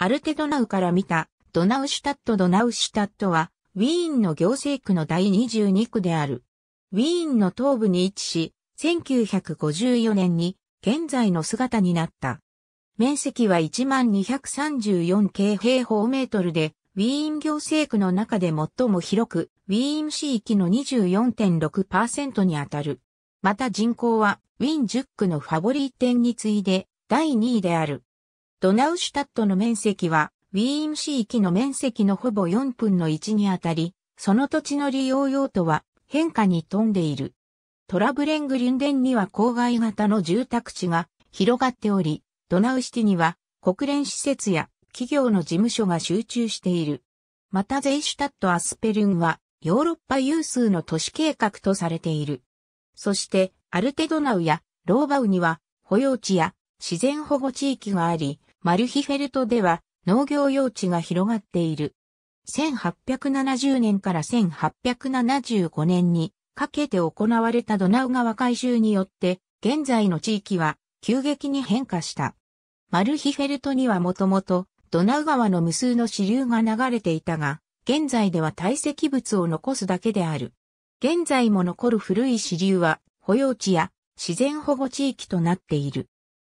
アルテドナウから見たドナウシュタット・ドナウシュタットはウィーンの行政区の第22区である。ウィーンの東部に位置し、1954年に現在の姿になった。面積は1234京平方メートルで、ウィーン行政区の中で最も広く、ウィーン市域の24.6%にあたる。また人口は、ウィーン10区のファボリー店に次いで第2位である。ドナウシュタットの面積は、ウィーン市域の面積のほぼ4分の1にあたり、その土地の利用用途は変化に富んでいる。トラブレングリュンデンには郊外型の住宅地が広がっており、ドナウシティには国連施設や企業の事務所が集中している。またゼイシュタット・アスペルンはヨーロッパ有数の都市計画とされている。そしてアルテドナウやローバウには保養地や自然保護地域があり、マルヒフェルトでは農業用地が広がっている。1870年から1875年にかけて行われたドナウ川改修によって、現在の地域は急激に変化した。マルヒフェルトにはもともとドナウ川の無数の支流が流れていたが、現在では堆積物を残すだけである。現在も残る古い支流は保養地や自然保護地域となっている。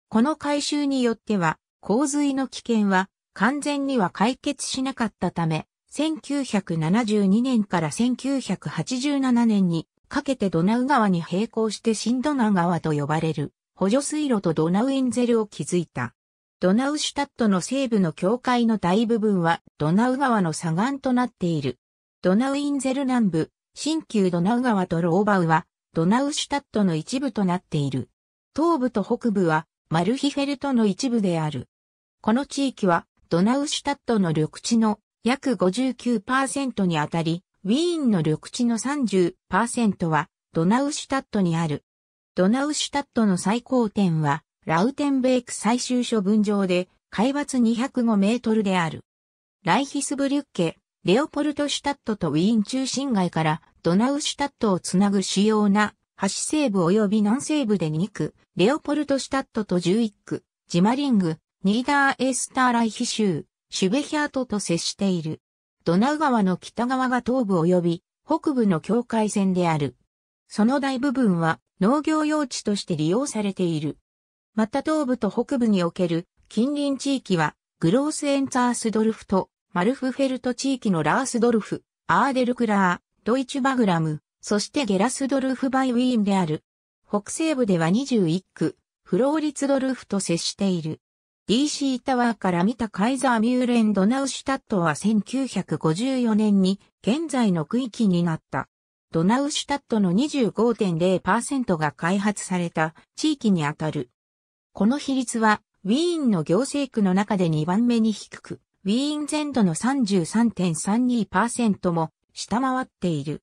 この改修によっては洪水の危険は完全には解決しなかったため、1972年から1987年にかけてドナウ川に並行して新ドナウ川と呼ばれる補助水路とドナウインゼルを築いた。ドナウシュタットの西部の境界の大部分はドナウ川の左岸となっている。ドナウインゼル南部、新旧ドナウ川とローバウはドナウシュタットの一部となっている。東部と北部はマルヒフェルトの一部である。この地域はドナウシュタットの緑地の約59%にあたり、ウィーンの緑地の30%はドナウシュタットにある。ドナウシュタットの最高点はラウテンベーク最終処分場で海抜205メートルである。ライヒスブリュッケ、レオポルトシュタットとウィーン中心街からドナウシュタットをつなぐ主要な橋西部及び南西部で2区、レオポルトシュタットと11区、ジマリング、ニーダーエスターライヒ州、シュベヒャートと接している。ドナウ川の北側が東部及び北部の境界線である。その大部分は農業用地として利用されている。また東部と北部における近隣地域はグロースエンツァースドルフとマルフフェルト地域のラースドルフ、アーデルクラー、ドイチュバグラム、そしてゲラスドルフバイウィーンである。北西部では21区、フローリツドルフと接している。DC タワーから見たカイザーミューレンドナウシュタットは1954年に現在の区域になった。ドナウシュタットの25.0%が開発された地域にあたる。この比率はウィーンの行政区の中で2番目に低く、ウィーン全土の33.32%も下回っている。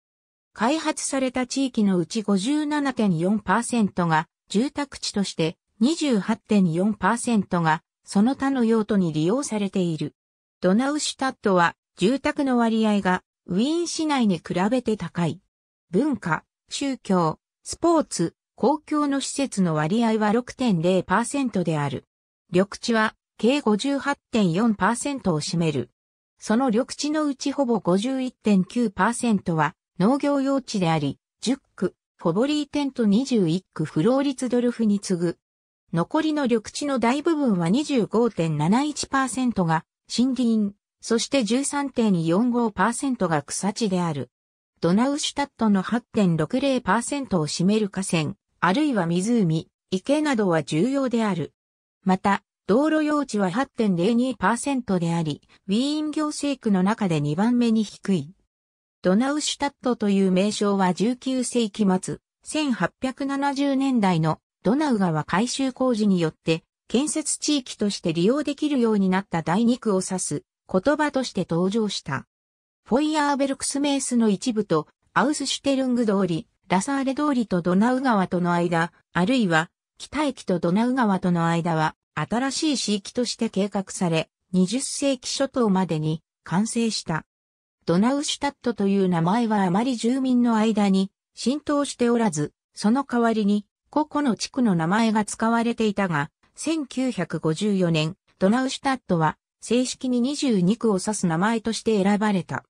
開発された地域のうち57.4%が住宅地として28.4%がその他の用途に利用されている。ドナウシュタットは住宅の割合がウィーン市内に比べて高い。文化、宗教、スポーツ、公共の施設の割合は6.0%である。緑地は計58.4%を占める。その緑地のうちほぼ51.9%は農業用地であり、10区、フォボリーテント21区フローリツドルフに次ぐ残りの緑地の大部分は25.71%が森林、そして13.45%が草地である。ドナウシュタットの8.60%を占める河川、あるいは湖、池などは重要である。また、道路用地は8.02%であり、ウィーン行政区の中で2番目に低い。ドナウシュタットという名称は19世紀末、1870年代のドナウ川改修工事によって建設地域として利用できるようになった第二区を指す言葉として登場した。フォイヤーベルクスメースの一部とアウスシュテルング通り、ラサーレ通りとドナウ川との間、あるいは北駅とドナウ川との間は新しい市域として計画され、20世紀初頭までに完成した。ドナウシュタットという名前はあまり住民の間に浸透しておらず、その代わりに個々の地区の名前が使われていたが、1954年、ドナウシュタットは正式に22区を指す名前として選ばれた。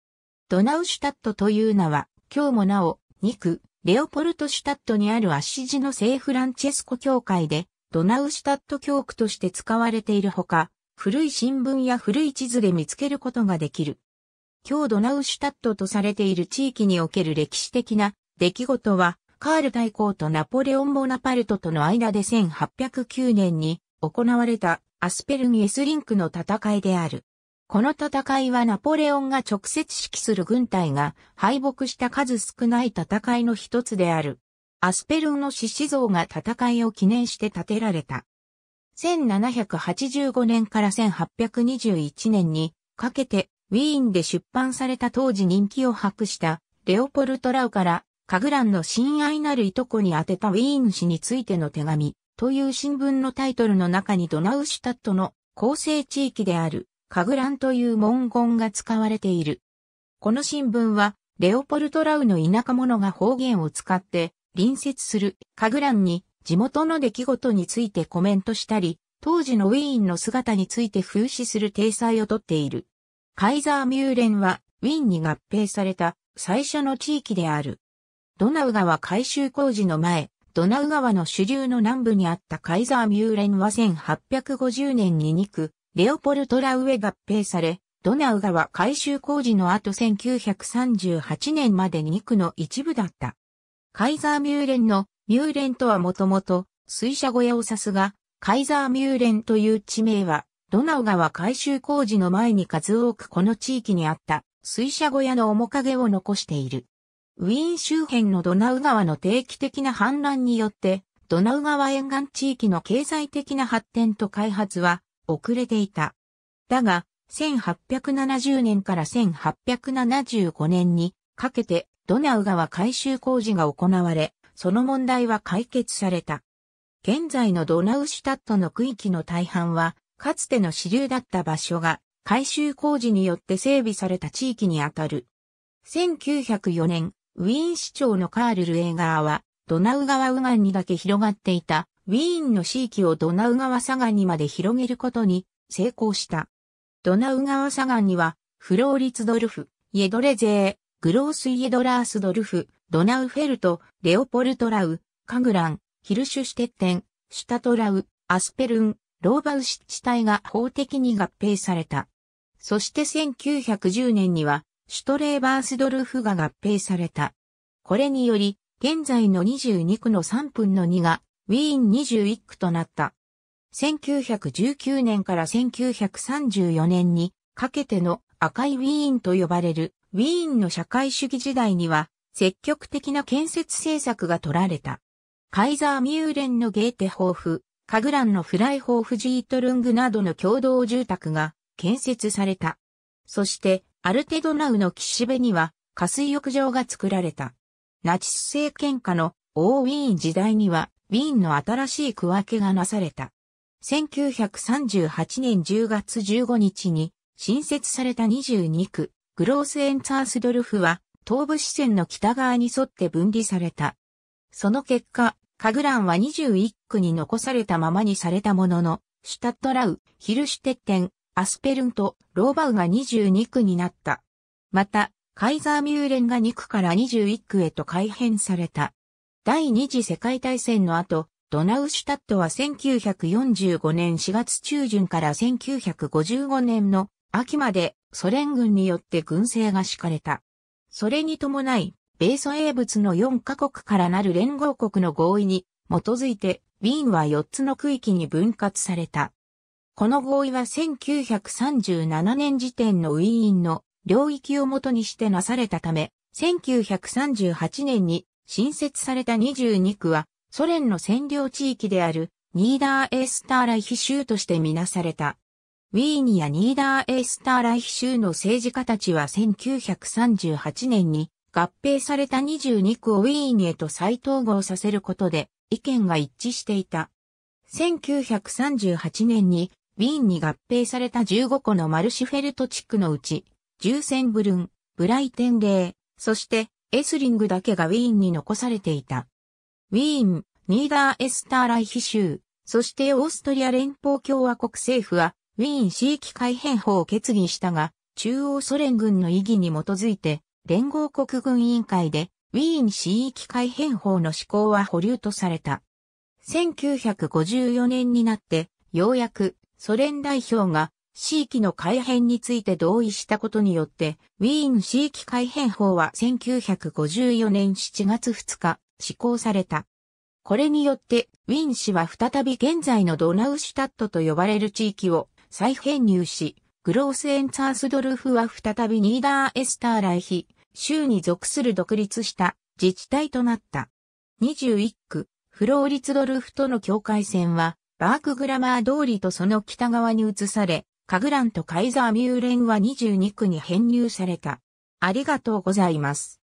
ドナウシュタットという名は、今日もなお、2区、レオポルトシュタットにあるアッシジの聖フランチェスコ教会で、ドナウシュタット教区として使われているほか、古い新聞や古い地図で見つけることができる。今日ドナウシュタットとされている地域における歴史的な出来事は、カール大公とナポレオン・ボナパルトとの間で1809年に行われたアスペルン・エスリンクの戦いである。この戦いはナポレオンが直接指揮する軍隊が敗北した数少ない戦いの一つである。アスペルンの獅子像が戦いを記念して建てられた。1785年から1821年にかけてウィーンで出版された当時人気を博したレオポルト・ラウからカグランの親愛なるいとこに宛てたウィーン市についての手紙という新聞のタイトルの中にドナウシュタットの構成地域であるカグランという文言が使われている。この新聞はレオポルトラウの田舎者が方言を使って隣接するカグランに地元の出来事についてコメントしたり、当時のウィーンの姿について風刺する体裁をとっている。カイザーミューレンはウィンに合併された最初の地域である。ドナウ川改修工事の前、ドナウ川の主流の南部にあったカイザーミューレンは1850年に2区、レオポルトラウへ合併され、ドナウ川改修工事の後1938年まで2区の一部だった。カイザーミューレンのミューレンとはもともと水車小屋を指すが、カイザーミューレンという地名は、ドナウ川改修工事の前に数多くこの地域にあった水車小屋の面影を残している。ウィーン周辺のドナウ川の定期的な氾濫によって、ドナウ川沿岸地域の経済的な発展と開発は遅れていた。だが、1870年から1875年にかけてドナウ川改修工事が行われ、その問題は解決された。現在のドナウシュタットの区域の大半は、かつての支流だった場所が改修工事によって整備された地域にあたる。1904年、ウィーン市長のカール・ルエーガーは、ドナウ川右岸にだけ広がっていた、ウィーンの地域をドナウ川左岸にまで広げることに成功した。ドナウ川左岸には、フローリツドルフ、イエドレゼー、グロースイエドラースドルフ、ドナウフェルト、レオポルトラウ、カグラン、ヒルシュシュテッテン、シュタトラウ、アスペルン、ローバウシッ地帯が法的に合併された。そして1910年にはシュトレーバースドルフが合併された。これにより、現在の22区の3分の2が、ウィーン21区となった。1919年から1934年にかけての赤いウィーンと呼ばれるウィーンの社会主義時代には積極的な建設政策が取られた。カイザーミューレンのゲーテホーフ、カグランのフライホーフジートルングなどの共同住宅が建設された。そしてアルテドナウの岸辺には下水浴場が作られた。ナチス政権下のオーウィーン時代にはウィーンの新しい区分けがなされた。1938年10月15日に新設された22区グロースエンツァースドルフは東部支線の北側に沿って分離された。その結果、カグランは21区に残されたままにされたものの、シュタットラウ、ヒルシュテッテン、アスペルンとローバウが22区になった。また、カイザーミューレンが2区から21区へと改変された。第二次世界大戦の後、ドナウシュタットは1945年4月中旬から1955年の秋までソ連軍によって軍政が敷かれた。それに伴い、米ソ英仏の4カ国からなる連合国の合意に基づいて、ウィーンは4つの区域に分割された。この合意は1937年時点のウィーンの領域をもとにしてなされたため、1938年に新設された22区はソ連の占領地域であるニーダーエースターライヒ州としてみなされた。ウィーンやニーダーエースターライヒ州の政治家たちは1938年に合併された22区をウィーンへと再統合させることで意見が一致していた。1938年にウィーンに合併された15個のマルシフェルト地区のうち、ジューセンブルン、ブライテンレー、そしてエスリングだけがウィーンに残されていた。ウィーン、ニーダーエスターライヒ州、そしてオーストリア連邦共和国政府は、ウィーン市域改編法を決議したが、中央ソ連軍の意義に基づいて、連合国軍委員会で、ウィーン市域改編法の施行は保留とされた。1954年になって、ようやくソ連代表が市域の改変について同意したことによって、ウィーン市域改変法は1954年7月2日施行された。これによって、ウィーン市は再び現在のドナウシュタットと呼ばれる地域を再編入し、グロースエンツァースドルフは再びニーダーエスターライヒ、州に属する独立した自治体となった。21区、フローリツドルフとの境界線は、バークグラマー通りとその北側に移され、カグランとカイザーミューレンは22区に編入された。ありがとうございます。